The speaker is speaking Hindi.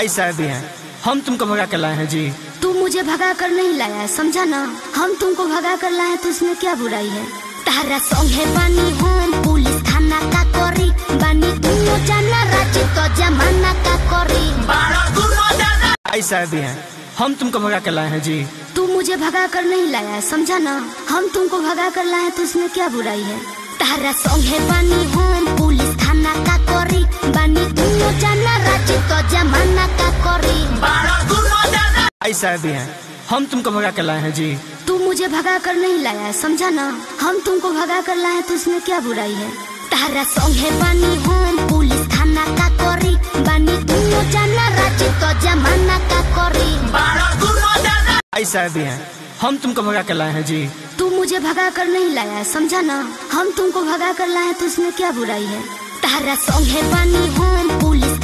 ऐसा भी है। हम तुमको भगा कर लाए हैं जी। तू मुझे भगा कर नहीं लाया है समझा ना? हम तुमको भगा कर लाए हैं तो इसमें क्या बुराई है? तारा सॉन्ग है बानी हम पुलिस थाना का करी बानी दोनों जाना राज़ी तो जमाना का करी ऐसा भी है। हम तुमको भगा कर लाए हैं जी। तू मुझे भगा कर नहीं लाया है समझा ना? हम तुमको भगा कर लाए हैं तो इसमें क्या बुराई है? तारा सॉन्ग है बानी हम पुलिस थाना ऐसा भी है। हम तुमको भगा कर लाए हैं जी। तू मुझे भगा कर नहीं लाया है समझा ना? हम तुमको भगा कर लाए तो इसमें क्या बुराई है? तारा सॉन्ग है हम पुलिस थाना का करी बानी दोनों जाना राज़ी तो जमाना का करी। ऐसा भी है। हम तुमको भगा कर लाए हैं जी। तू मुझे भगा कर नहीं लाया है समझा ना? हम तुमको भगा कर लाए तो इसमें क्या बुराई है? तारा सॉन्ग है बानी हम पुलिस